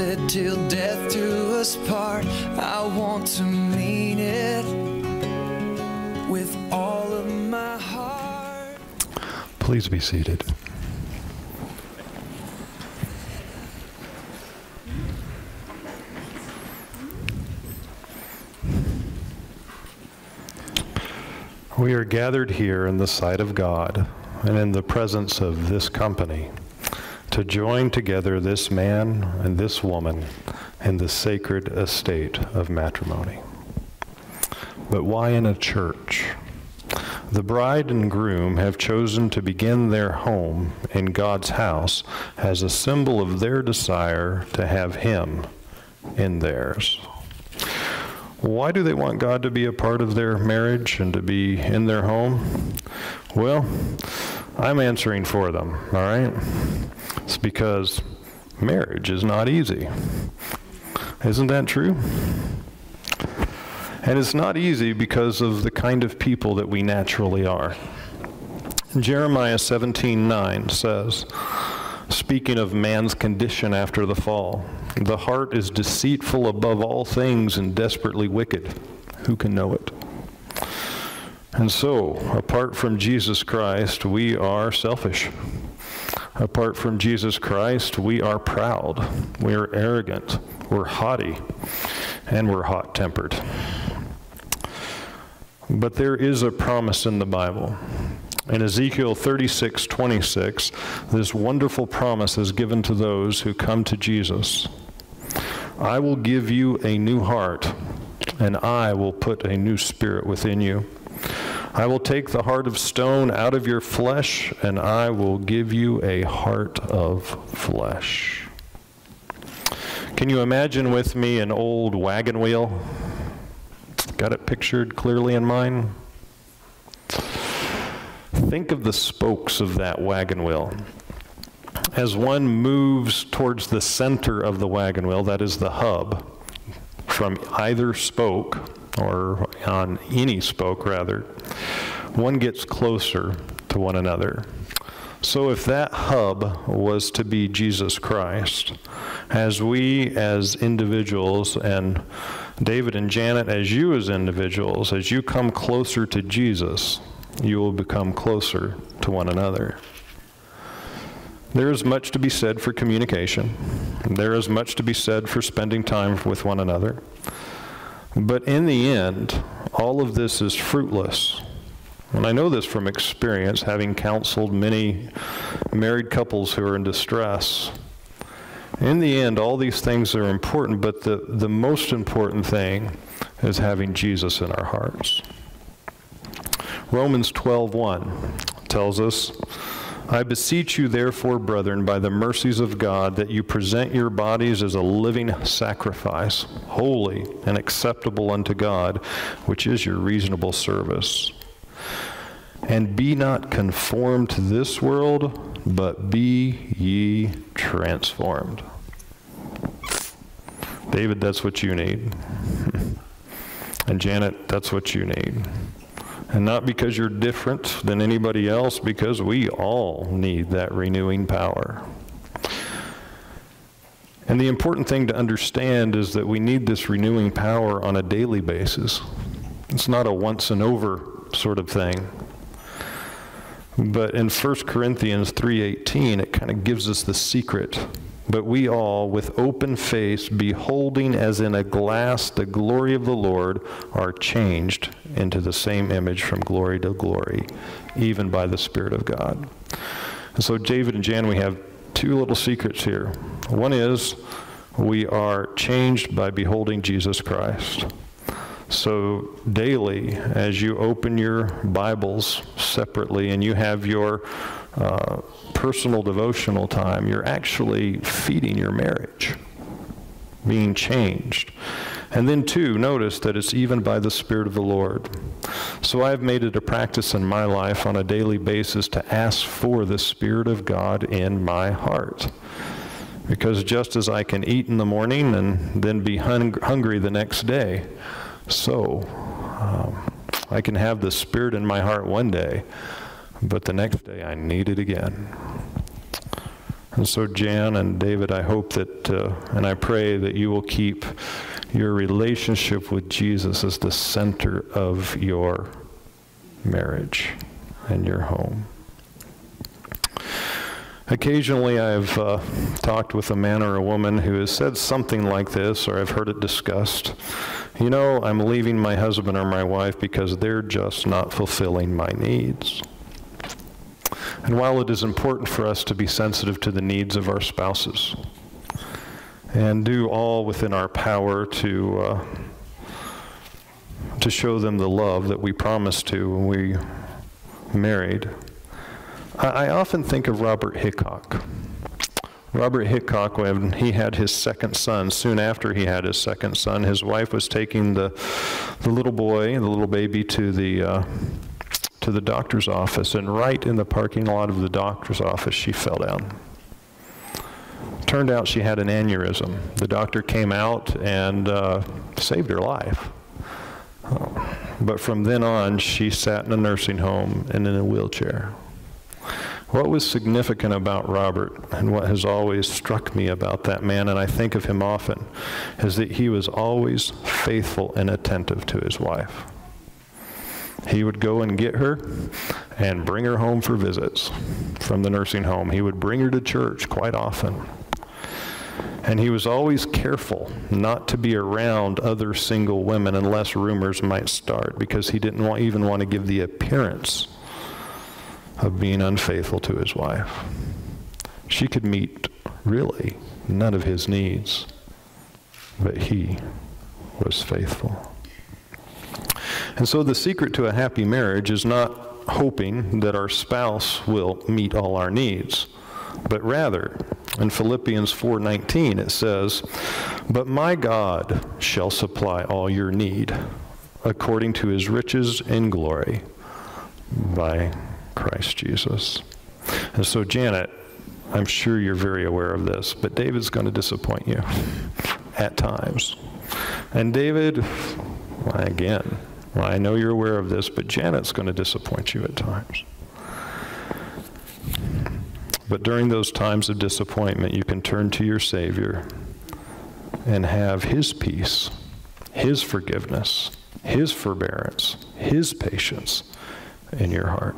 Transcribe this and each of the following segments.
said, till death do us part, I want to mean it with all of my heart. Please be seated. We are gathered here in the sight of God and in the presence of this company to join together this man and this woman in the sacred estate of matrimony. But why in a church? The bride and groom have chosen to begin their home in God's house as a symbol of their desire to have Him in theirs. Why do they want God to be a part of their marriage and to be in their home? Well, I'm answering for them, all right? It's because marriage is not easy. Isn't that true? And it's not easy because of the kind of people that we naturally are. Jeremiah 17:9 says, speaking of man's condition after the fall, the heart is deceitful above all things and desperately wicked. Who can know it? And so, apart from Jesus Christ, we are selfish. Apart from Jesus Christ, we are proud, we are arrogant, we're haughty, and we're hot tempered. But there is a promise in the Bible. In Ezekiel 36 26, this wonderful promise is given to those who come to Jesus I will give you a new heart, and I will put a new spirit within you. I will take the heart of stone out of your flesh, and I will give you a heart of flesh. Can you imagine with me an old wagon wheel? Got it pictured clearly in mind? Think of the spokes of that wagon wheel. As one moves towards the center of the wagon wheel, that is the hub, from either spoke, or on any spoke rather, one gets closer to one another. So if that hub was to be Jesus Christ, as we as individuals and David and Janet as you as individuals, as you come closer to Jesus, you will become closer to one another. There is much to be said for communication. There is much to be said for spending time with one another. But in the end, all of this is fruitless. And I know this from experience, having counseled many married couples who are in distress. In the end, all these things are important, but the, the most important thing is having Jesus in our hearts. Romans 12:1 tells us, I beseech you therefore, brethren, by the mercies of God, that you present your bodies as a living sacrifice, holy and acceptable unto God, which is your reasonable service. And be not conformed to this world, but be ye transformed. David, that's what you need. and Janet, that's what you need. And not because you're different than anybody else, because we all need that renewing power. And the important thing to understand is that we need this renewing power on a daily basis. It's not a once and over sort of thing. But in 1 Corinthians 3:18 it kind of gives us the secret but we all, with open face, beholding as in a glass the glory of the Lord, are changed into the same image from glory to glory, even by the Spirit of God. And so, David and Jan, we have two little secrets here. One is we are changed by beholding Jesus Christ. So, daily, as you open your Bibles separately and you have your uh, personal devotional time, you're actually feeding your marriage, being changed. And then, two, notice that it's even by the Spirit of the Lord. So I've made it a practice in my life on a daily basis to ask for the Spirit of God in my heart. Because just as I can eat in the morning and then be hung- hungry the next day, so um, I can have the Spirit in my heart one day but the next day I need it again. And so, Jan and David, I hope that, uh, and I pray that you will keep your relationship with Jesus as the center of your marriage and your home. Occasionally, I've uh, talked with a man or a woman who has said something like this, or I've heard it discussed. You know, I'm leaving my husband or my wife because they're just not fulfilling my needs. And while it is important for us to be sensitive to the needs of our spouses and do all within our power to, uh, to show them the love that we promised to when we married, I, often think of Robert Hickok. Robert Hickok, when he had his second son, soon after he had his second son, his wife was taking the, the little boy, the little baby, to the, uh, to the doctor's office, and right in the parking lot of the doctor's office, she fell down. Turned out she had an aneurysm. The doctor came out and uh, saved her life. but from then on, she sat in a nursing home and in a wheelchair. What was significant about Robert, and what has always struck me about that man, and I think of him often, is that he was always faithful and attentive to his wife. He would go and get her and bring her home for visits from the nursing home. He would bring her to church quite often. And he was always careful not to be around other single women unless rumors might start because he didn't want, even want to give the appearance of being unfaithful to his wife. She could meet, really, none of his needs, but he was faithful. And so the secret to a happy marriage is not hoping that our spouse will meet all our needs, but rather, in Philippians 4:19 it says, "But my God shall supply all your need according to his riches in glory by Christ Jesus. And so, Janet, I'm sure you're very aware of this, but David's going to disappoint you at times. And David, again, I know you're aware of this, but Janet's going to disappoint you at times. But during those times of disappointment, you can turn to your Savior and have His peace, His forgiveness, His forbearance, His patience in your heart.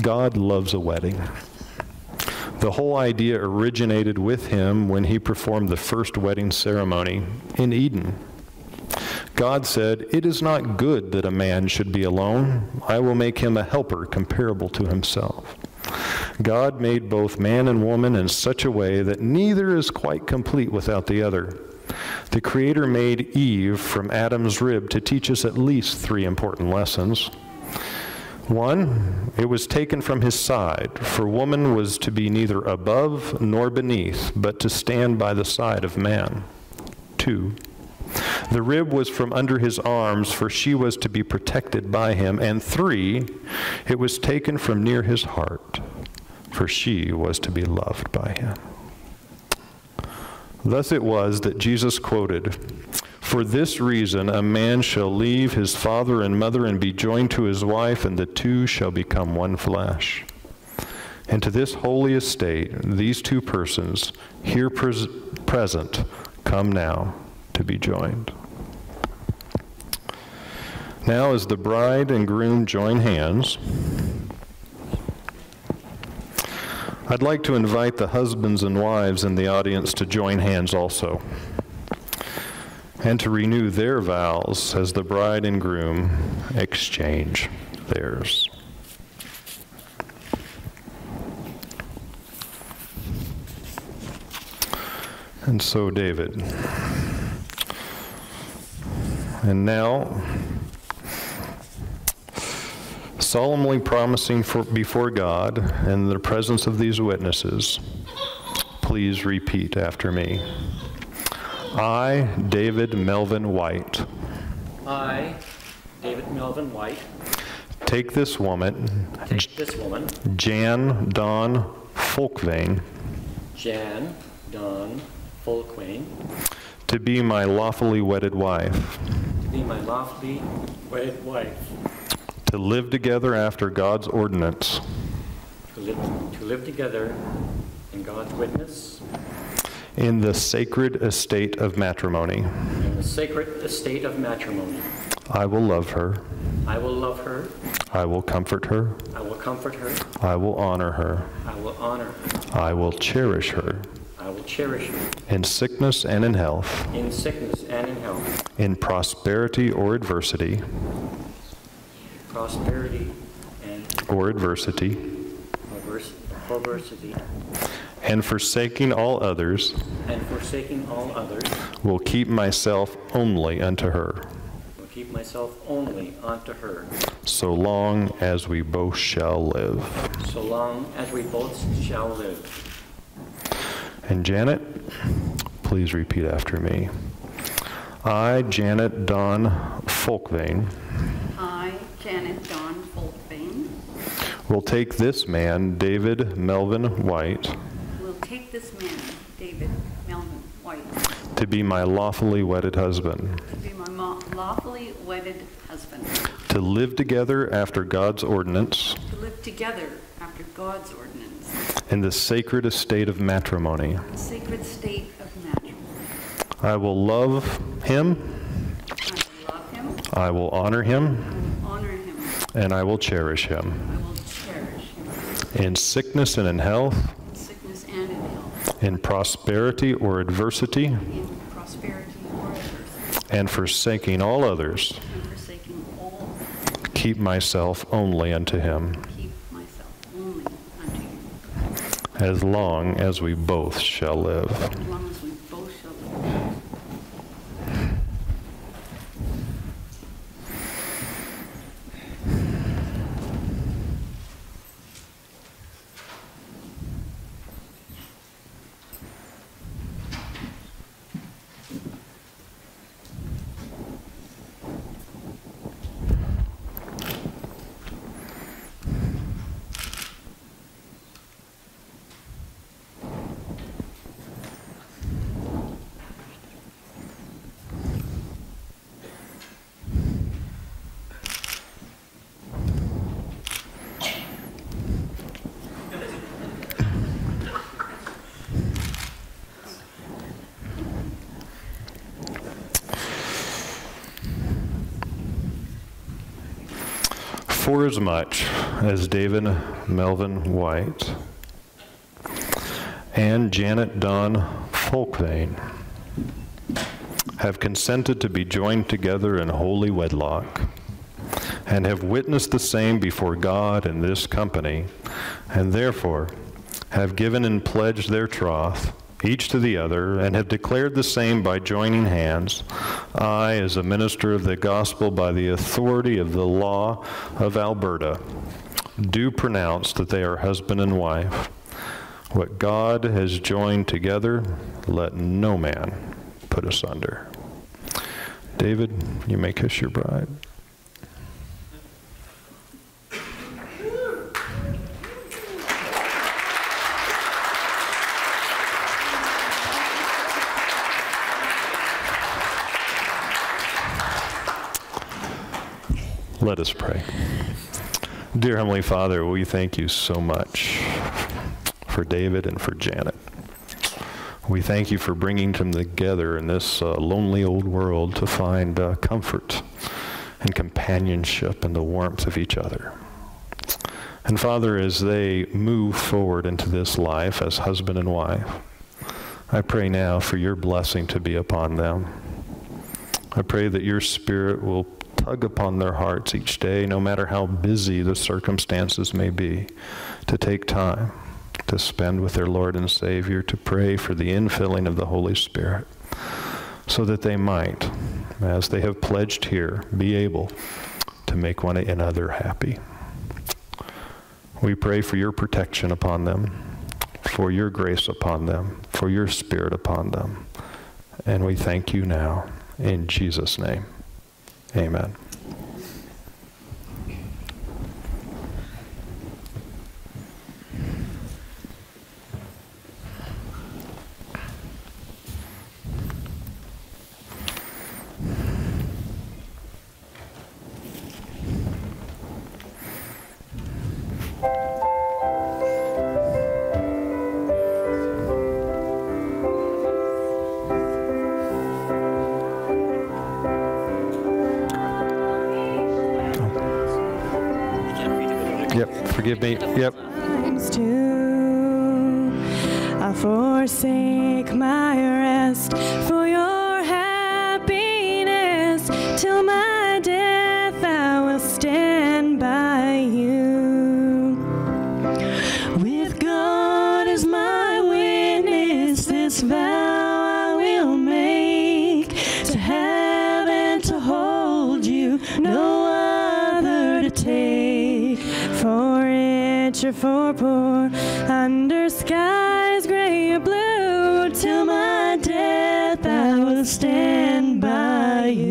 God loves a wedding. The whole idea originated with him when he performed the first wedding ceremony in Eden. God said, It is not good that a man should be alone. I will make him a helper comparable to himself. God made both man and woman in such a way that neither is quite complete without the other. The Creator made Eve from Adam's rib to teach us at least three important lessons. One, it was taken from his side, for woman was to be neither above nor beneath, but to stand by the side of man. Two, the rib was from under his arms, for she was to be protected by him. And three, it was taken from near his heart, for she was to be loved by him. Thus it was that Jesus quoted, for this reason, a man shall leave his father and mother and be joined to his wife, and the two shall become one flesh. And to this holy estate, these two persons, here pres- present, come now to be joined. Now, as the bride and groom join hands, I'd like to invite the husbands and wives in the audience to join hands also and to renew their vows as the bride and groom exchange theirs. And so, David. And now, solemnly promising for, before God in the presence of these witnesses, please repeat after me. I, David Melvin White. I, David Melvin White. Take this woman. Take this woman. Jan Dawn Folkvane. Jan Dawn Folkvane. To be my lawfully wedded wife. To be my lawfully wedded wife. To live together after God's ordinance. to live, to live together in God's witness in the sacred estate of matrimony. in the sacred estate of matrimony. I will love her. I will love her. I will comfort her. I will comfort her. I will honor her. I will honor her. I will cherish her I will cherish her in sickness and in health, in sickness and in health, in prosperity or adversity, prosperity and or adversity, advers- adversity, and forsaking all others, and forsaking all others, will keep myself only unto her, will keep myself only unto her, so long as we both shall live. so long as we both shall live. And Janet, please repeat after me. I, Janet Dawn Folkvane, I, Janet Dawn Folkvane, will take this man, David Melvin White, will take this man, David Melvin White, to be my lawfully wedded husband, to be my lawfully wedded husband, to live together after God's ordinance. To live together after God's ordinance, in the sacred estate of matrimony. the sacred state of matrimony. I will love him, I will love him, I will honor him, I will honor him, and I will cherish him. I will cherish him. In sickness and in health, in sickness and in prosperity or adversity, prosperity or adversity, and forsaking all others, forsaking all, keep myself only unto him, only unto as long as we both shall live. as long as we both shall live. Forasmuch as much as David Melvin White and Janet Dawn Folkvane have consented to be joined together in holy wedlock, and have witnessed the same before God and this company, and therefore have given and pledged their troth, each to the other, and have declared the same by joining hands, I, as a minister of the gospel by the authority of the law of Alberta, do pronounce that they are husband and wife. What God has joined together, let no man put asunder. David, you may kiss your bride. Let us pray. Dear Heavenly Father, we thank you so much for David and for Janet. We thank you for bringing them together in this uh, lonely old world to find uh, comfort and companionship and the warmth of each other. And Father, as they move forward into this life as husband and wife, I pray now for your blessing to be upon them. I pray that your spirit will tug upon their hearts each day, no matter how busy the circumstances may be, to take time to spend with their Lord and Savior, to pray for the infilling of the Holy Spirit, so that they might, as they have pledged here, be able to make one another happy. We pray for your protection upon them, for your grace upon them, for your spirit upon them. And we thank you now in Jesus' name. Amen. adventure for poor under skies gray or blue till my death I will stand by you.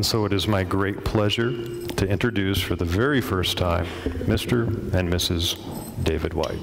And so it is my great pleasure to introduce for the very first time Mr. and Mrs. David White.